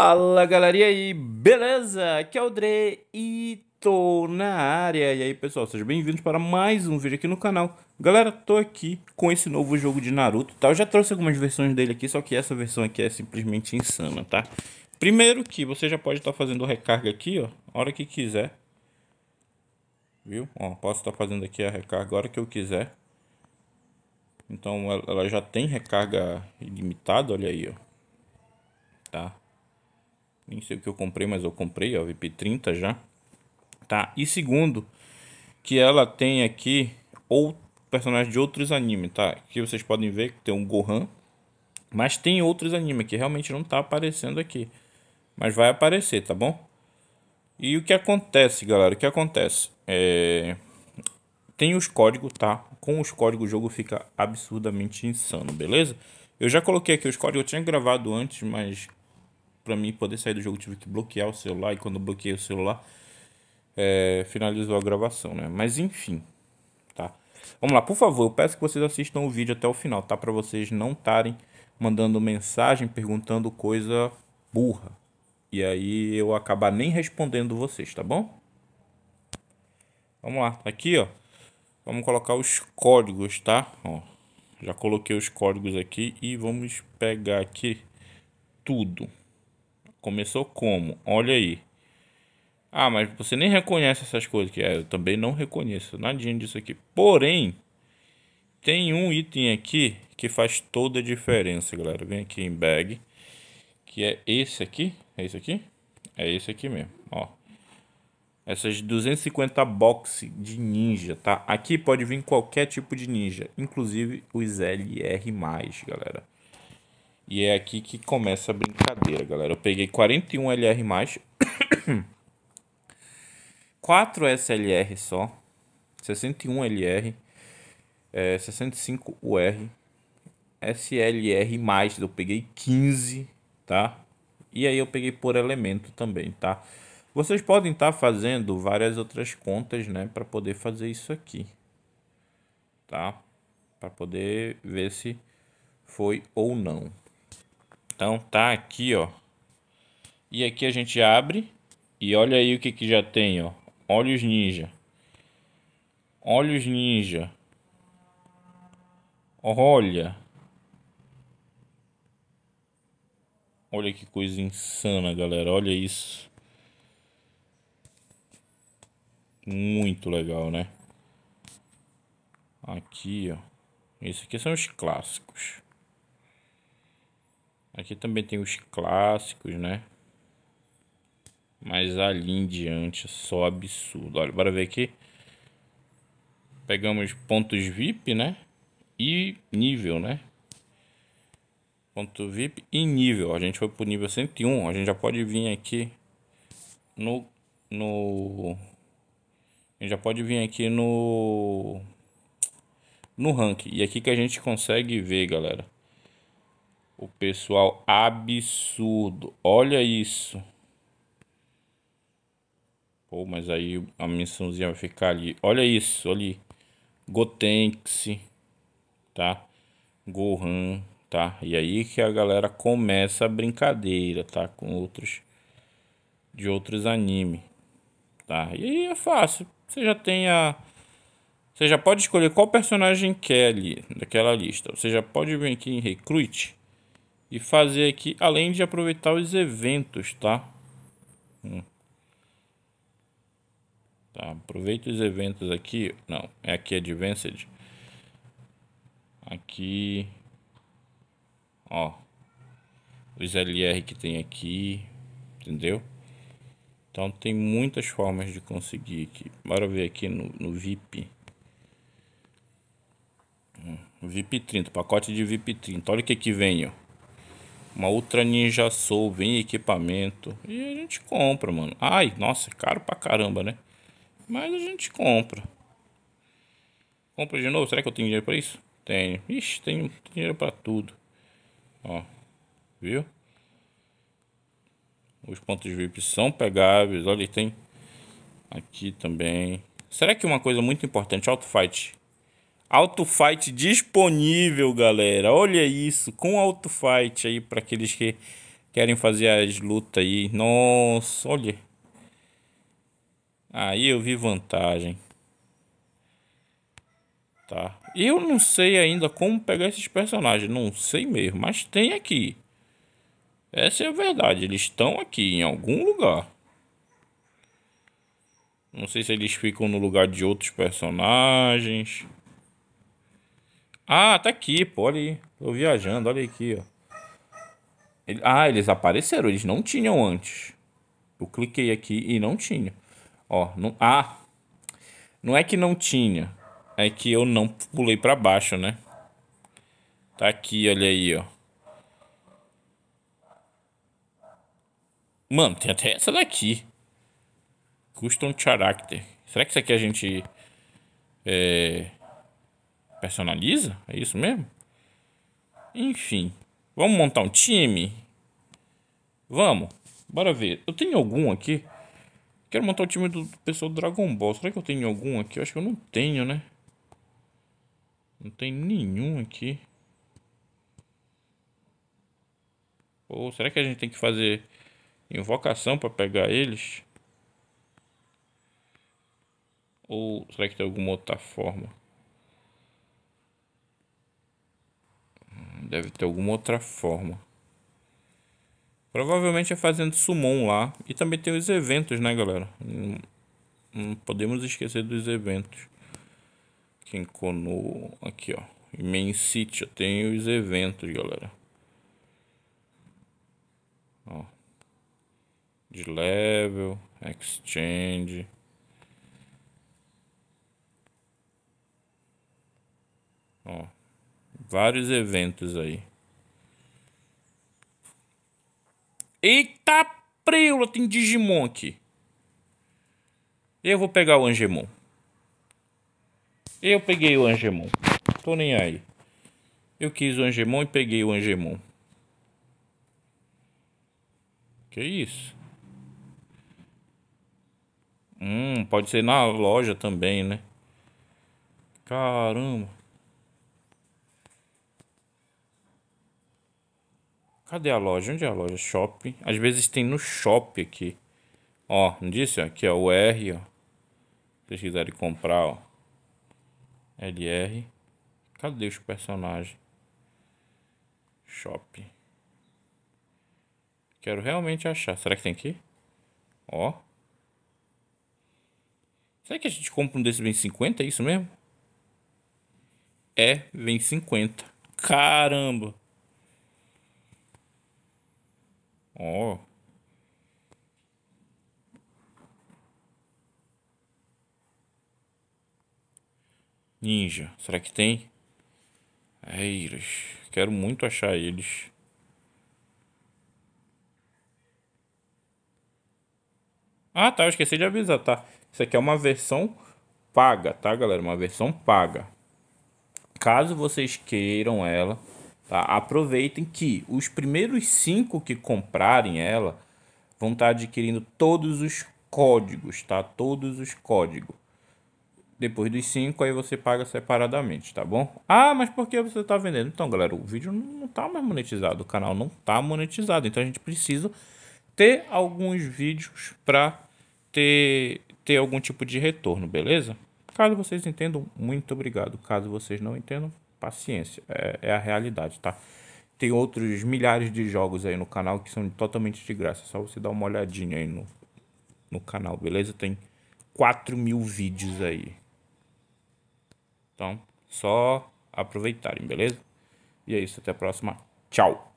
Fala galera, e aí, beleza? Aqui é o Dre e tô na área. E aí pessoal, sejam bem-vindos para mais um vídeo aqui no canal. Galera, tô aqui com esse novo jogo de Naruto, tá? Eu já trouxe algumas versões dele aqui, só que essa versão aqui é simplesmente insana, tá? Primeiro que você já pode estar tá fazendo recarga aqui, ó, a hora que quiser. Viu? Ó, posso estar tá fazendo aqui a recarga a hora que eu quiser. Então ela já tem recarga ilimitada, olha aí, ó. Tá? Nem sei o que eu comprei, mas eu comprei, ó, VIP30 já. Tá? E segundo, que ela tem aqui ou personagens de outros animes, tá? Aqui vocês podem ver que tem um Gohan, mas tem outros animes que realmente não tá aparecendo aqui. Mas vai aparecer, tá bom? E o que acontece, galera? O que acontece? É... Tem os códigos, tá? Com os códigos o jogo fica absurdamente insano, beleza? Eu já coloquei aqui os códigos, eu tinha gravado antes, mas para mim poder sair do jogo tive que bloquear o celular e quando bloqueei o celular é, finalizou a gravação, né? Mas enfim, tá? Vamos lá, por favor, eu peço que vocês assistam o vídeo até o final, tá? Para vocês não estarem mandando mensagem perguntando coisa burra. E aí eu acabar nem respondendo vocês, tá bom? Vamos lá, aqui ó, vamos colocar os códigos, tá? Ó, já coloquei os códigos aqui e vamos pegar aqui tudo. Começou como? Olha aí. Ah, mas você nem reconhece essas coisas que é, eu também não reconheço nadinha disso aqui. Porém, tem um item aqui que faz toda a diferença, galera. Vem aqui em bag, que é esse aqui, é esse aqui? É esse aqui mesmo, ó. Essas 250 box de ninja, tá? Aqui pode vir qualquer tipo de ninja, inclusive os LR+, galera. E é aqui que começa a brincadeira, galera. Eu peguei 41 LR+, 4 SLR só, 61 LR, é, 65 UR, SLR+, eu peguei 15, tá? E aí eu peguei por elemento também, tá? Vocês podem estar tá fazendo várias outras contas, né, para poder fazer isso aqui, tá? Para poder ver se foi ou não. Então tá aqui, ó. E aqui a gente abre e olha aí o que que já tem, ó. Olhos ninja. Olhos ninja. Olha. Olha que coisa insana, galera. Olha isso. Muito legal, né? Aqui, ó. Esse aqui são os clássicos. Aqui também tem os clássicos, né? Mas ali em diante é só absurdo. Olha, bora ver aqui. Pegamos pontos VIP, né? E nível, né? Ponto VIP e nível. A gente foi pro nível 101. A gente já pode vir aqui no... no a gente já pode vir aqui no... No rank. E aqui que a gente consegue ver, galera o pessoal absurdo. Olha isso. Pô, mas aí a missãozinha vai ficar ali. Olha isso, ali. Gotenks, tá? Gohan, tá? E aí que a galera começa a brincadeira, tá? Com outros de outros anime, tá? E aí é fácil. Você já tem a você já pode escolher qual personagem quer ali daquela lista. Você já pode vir aqui em Recruit e fazer aqui, além de aproveitar os eventos, tá? Hum. Tá, aproveita os eventos aqui, não, é aqui Advanced. Aqui, ó, os LR que tem aqui, entendeu? Então tem muitas formas de conseguir aqui. Bora ver aqui no, no VIP. Hum, VIP 30, pacote de VIP 30. Olha o que que vem, ó. Uma Ultra Ninja Soul, vem equipamento. E a gente compra, mano. Ai, nossa, é caro pra caramba, né? Mas a gente compra. Compra de novo? Será que eu tenho dinheiro pra isso? Tenho. Ixi, tenho dinheiro pra tudo. Ó, viu? Os pontos VIP são pegáveis. Olha, tem aqui também. Será que uma coisa muito importante, Auto Fight Auto Fight disponível, galera. Olha isso, com Auto Fight aí para aqueles que querem fazer as lutas aí. Nossa, olha. Aí eu vi vantagem. Tá. Eu não sei ainda como pegar esses personagens. Não sei mesmo. Mas tem aqui. Essa é a verdade. Eles estão aqui em algum lugar. Não sei se eles ficam no lugar de outros personagens. Ah, tá aqui, pô. Olha aí. Tô viajando. Olha aqui, ó. Ah, eles apareceram. Eles não tinham antes. Eu cliquei aqui e não tinha. Ó, não... Ah, não é que não tinha. É que eu não pulei para baixo, né? Tá aqui, olha aí, ó. Mano, tem até essa daqui. Custom Character. Será que isso aqui a gente é, personaliza? É isso mesmo? Enfim. Vamos montar um time? Vamos. Bora ver. Eu tenho algum aqui? Quero montar o time do pessoal do Dragon Ball. Será que eu tenho algum aqui? Eu acho que eu não tenho, né? Não tem nenhum aqui. Ou será que a gente tem que fazer invocação para pegar eles? Ou será que tem alguma outra forma? Deve ter alguma outra forma. Provavelmente é fazendo summon lá. E também tem os eventos, né, galera? Não, podemos esquecer dos eventos. Quem Kono... Aqui, ó. Main City tem os eventos, galera. Ó. De level, exchange... Ó, vários eventos aí. Eita preula, tem Digimon aqui. Eu vou pegar o Angemon. Eu peguei o Angemon. Tô nem aí. Eu quis o Angemon e peguei o Angemon. Que isso? Hum, pode ser na loja também, né? Caramba. Cadê a loja? Onde é a loja? Shopping. Às vezes tem no shopping aqui. Ó, não disse? Aqui é o R, ó. Se vocês quiserem comprar, ó. LR. Cadê os personagens? Shopping. Quero realmente achar. Será que tem aqui? Ó. Será que a gente compra um desse vem 50? É isso mesmo? É, vem 50. Caramba! Ó. Ninja. Será que tem? Eiras. Quero muito achar eles. Ah, tá. Eu esqueci de avisar, tá? Isso aqui é uma versão paga, tá, galera? Uma versão paga. Caso vocês queiram ela, Tá? Aproveitem que os primeiros cinco que comprarem ela vão estar adquirindo todos os códigos, tá? Todos os códigos. Depois dos cinco, aí você paga separadamente, tá bom? Ah, mas por que você está vendendo? Então, galera, o vídeo não está mais monetizado, o canal não está monetizado, então a gente precisa ter alguns vídeos para ter, ter algum tipo de retorno, beleza? Caso vocês entendam, muito obrigado. Caso vocês não entendam, paciência, é, é, a realidade, tá? Tem outros milhares de jogos aí no canal que são totalmente de graça. É só você dar uma olhadinha aí no, no canal, beleza? Tem 4 mil vídeos aí. Então, só aproveitarem, beleza? E é isso, até a próxima. Tchau!